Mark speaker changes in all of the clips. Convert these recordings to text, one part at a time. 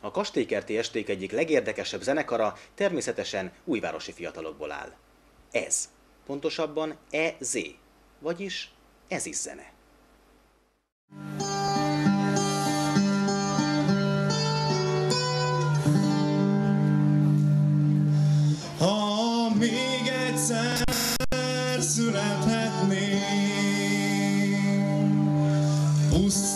Speaker 1: A kastélykerti esték egyik legérdekesebb zenekara természetesen újvárosi fiatalokból áll. Ez, pontosabban EZ, vagyis ez is zene.
Speaker 2: Ha még egyszer születhetnék, pusztába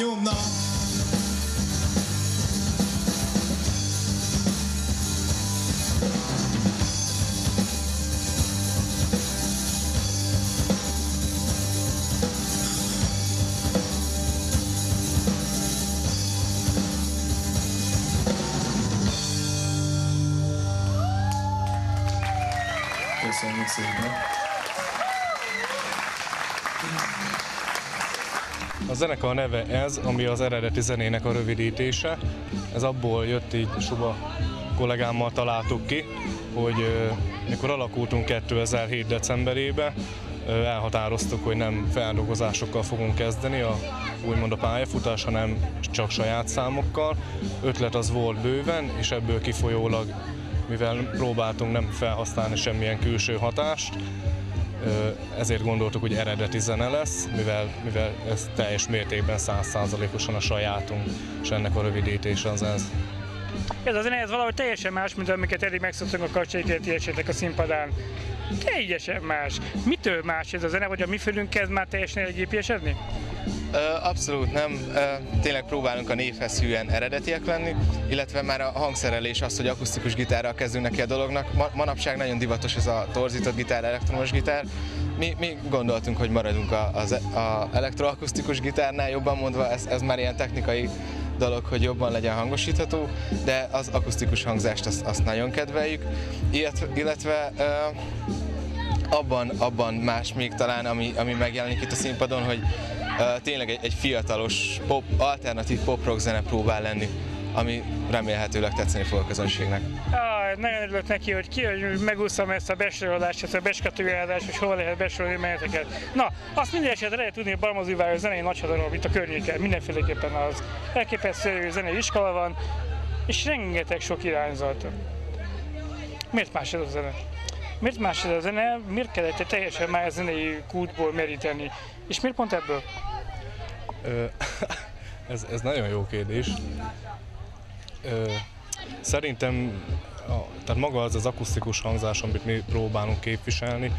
Speaker 2: нем нам. Песня не всегда. A
Speaker 3: zenekar neve ez, ami az eredeti zenének a rövidítése. Ez abból jött így Suba kollégámmal találtuk ki, hogy mikor alakultunk 2007. decemberében, ö, elhatároztuk, hogy nem feldolgozásokkal fogunk kezdeni a úgymond a pályafutás, hanem csak saját számokkal. Ötlet az volt bőven, és ebből kifolyólag, mivel próbáltunk nem felhasználni semmilyen külső hatást, ezért gondoltuk, hogy eredeti zene lesz, mivel, mivel ez teljes mértékben százszázalékosan a sajátunk, és ennek a rövidítése az ez.
Speaker 4: Ez a zene ez valahogy teljesen más, mint amiket eddig megszoktunk a kacsékérti esetek a színpadán. Teljesen más. Mitől más ez a zene, vagy a mi fülünk kezd már teljesen egépiesedni?
Speaker 5: Abszolút nem. Tényleg próbálunk a névhez hűen eredetiek lenni, illetve már a hangszerelés az, hogy akusztikus gitárral kezdünk neki a dolognak. Ma, manapság nagyon divatos ez a torzított gitár, elektromos gitár. Mi, mi gondoltunk, hogy maradunk az a elektroakusztikus gitárnál, jobban mondva ez, ez már ilyen technikai dolog, hogy jobban legyen hangosítható, de az akusztikus hangzást azt, azt nagyon kedveljük, illetve, illetve abban, abban más még talán, ami, ami megjelenik itt a színpadon, hogy tényleg egy, egy fiatalos pop, alternatív pop-rock zene próbál lenni, ami remélhetőleg tetszeni fog a közönségnek.
Speaker 4: Ah, nagyon örülök neki, hogy ki, hogy megúszom ezt a besorolást, ezt a beskatujállást, hogy hol lehet besorolni meneteket. Na, azt minden esetre lehet tudni, hogy Balmazújváros zenei nagyhatalom itt a környéken, mindenféleképpen az elképesztő zenei iskola van, és rengeteg sok irányzat. Miért más ez a zene? Miért más ez a zene? Miért kellett teljesen más zenei kútból meríteni? És miért pont ebből?
Speaker 3: Ez, ez nagyon jó kérdés. Szerintem a, tehát maga az az akusztikus hangzás, amit mi próbálunk képviselni,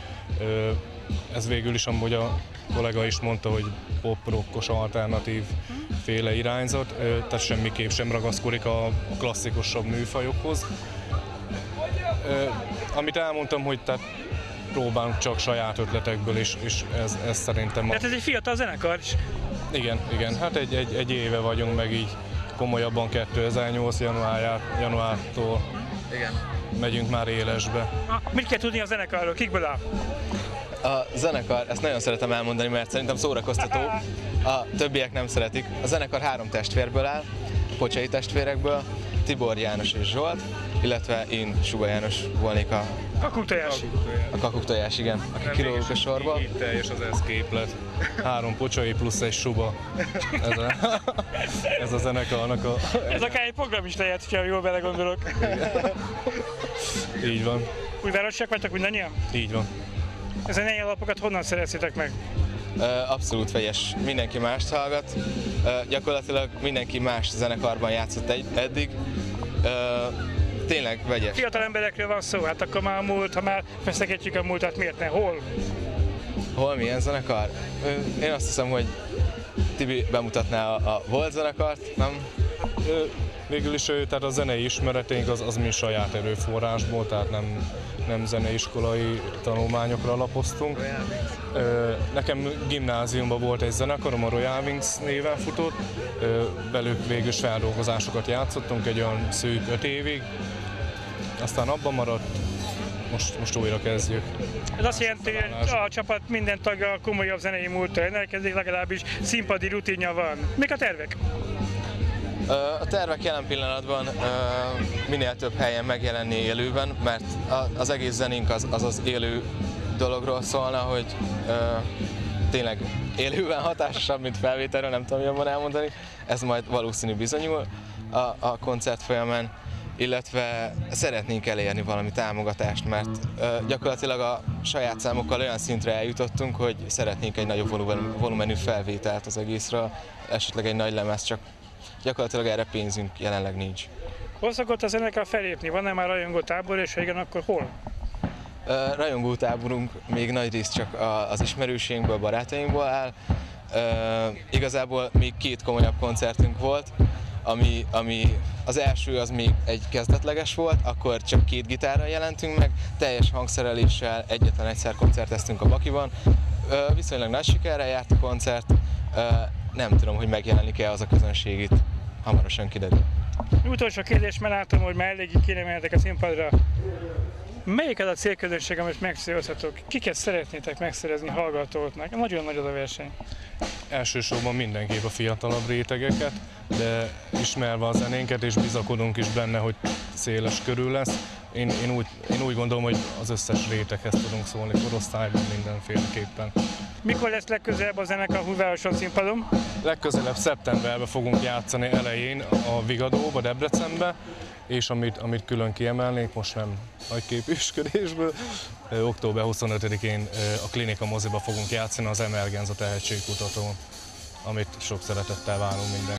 Speaker 3: ez végül is, amúgy a kollega is mondta, hogy pop, rockos, alternatív féle irányzat, tehát semmiképp sem ragaszkodik a, klasszikusabb műfajokhoz. Amit elmondtam, hogy tehát próbálunk csak saját ötletekből, és, és ez, ez szerintem a,
Speaker 4: Tehát ez egy fiatal zenekar, és
Speaker 3: igen, igen, hát egy, egy, egy éve vagyunk meg így komolyabban 2008 januárját, januártól
Speaker 5: Igen.
Speaker 3: megyünk már élesbe.
Speaker 4: mit kell tudni a zenekarról? Kikből áll?
Speaker 5: A zenekar, ezt nagyon szeretem elmondani, mert szerintem szórakoztató. A többiek nem szeretik. A zenekar három testvérből áll, Pocsai testvérekből, Tibor János és Zsolt, illetve én, Suga János volnék a,
Speaker 4: Kakuktojás.
Speaker 5: a kakuktojás, igen, aki kilógunk a sorba.
Speaker 3: Így teljes az ez képlet. Három pocsai plusz egy suba. Ez a, ez a zenekarnak a...
Speaker 4: Ez akár egy program is lehet, ha jól belegondolok.
Speaker 3: Így van,
Speaker 4: Újvárosiak vagytok mindannyian?
Speaker 3: így van.
Speaker 4: A zenei alapokat honnan szereztétek meg?
Speaker 5: Abszolút vegyes, mindenki mást hallgat. Gyakorlatilag mindenki más zenekarban játszott egy, eddig. Tényleg vegyes.
Speaker 4: Fiatal emberekről van szó, hát akkor már a múlt, ha már feszegetjük a múltat, miért ne? Hol?
Speaker 5: Hol milyen zenekar? Én azt hiszem, hogy Tibi bemutatná a, a volt zenekart, nem?
Speaker 3: Végül is tehát a zenei ismereténk az, az mi saját erőforrásból, tehát nem, nem zeneiskolai tanulmányokra alapoztunk. Nekem gimnáziumban volt egy zenekarom, a Royal Wings néven futott, Ö, velük végül is feldolgozásokat játszottunk egy olyan szűk öt évig, aztán abban maradt, most, most újra kezdjük.
Speaker 4: Ez azt jelenti, hogy a csapat minden tagja komolyabb zenei múltra rendelkezik, legalábbis színpadi rutinja van. Mik a tervek?
Speaker 5: A tervek jelen pillanatban minél több helyen megjelenni élőben, mert az egész zenénk az az, az élő dologról szólna, hogy tényleg élőben hatásosabb, mint felvételről, nem tudom jobban elmondani. Ez majd valószínű bizonyul a, a koncert folyamán, illetve szeretnénk elérni valami támogatást, mert gyakorlatilag a saját számokkal olyan szintre eljutottunk, hogy szeretnénk egy nagyobb volumen- volumenű felvételt az egészről, esetleg egy nagy lemez, csak gyakorlatilag erre pénzünk jelenleg nincs.
Speaker 4: Hol szokott a zenekar felépni? Van-e már rajongó tábor, és ha igen, akkor hol?
Speaker 5: Ö, Rajongótáborunk még nagy rész csak az ismerőségünkből, barátainkból áll. Igazából még két komolyabb koncertünk volt, ami, ami az első az még egy kezdetleges volt, akkor csak két gitárral jelentünk meg, teljes hangszereléssel egyetlen egyszer koncerteztünk a Bakiban. Viszonylag nagy sikerrel járt a koncert, nem tudom, hogy megjelenik-e az a közönség itt, hamarosan kiderül.
Speaker 4: Utolsó kérdés, mert látom, hogy már eléggé kéne mennetek a színpadra. Melyik az a célközönség, amit megszerezhetok? Kiket szeretnétek megszerezni hallgatóknak? Nagyon nagy az a verseny.
Speaker 3: Elsősorban mindenképp a fiatalabb rétegeket, de ismerve a zenénket és bizakodunk is benne, hogy széles körül lesz. Én, én, úgy, én úgy gondolom, hogy az összes réteghez tudunk szólni korosztályban mindenféleképpen.
Speaker 4: Mikor lesz legközelebb a zenekar Húvároson színpadon?
Speaker 3: Legközelebb szeptemberben fogunk játszani elején a Vigadóba, Debrecenbe, és amit, amit külön kiemelnék, most nem nagy képüsködésből, ö, október 25-én ö, a Klinika moziba fogunk játszani az Emergenza tehetségkutatón, amit sok szeretettel várunk minden.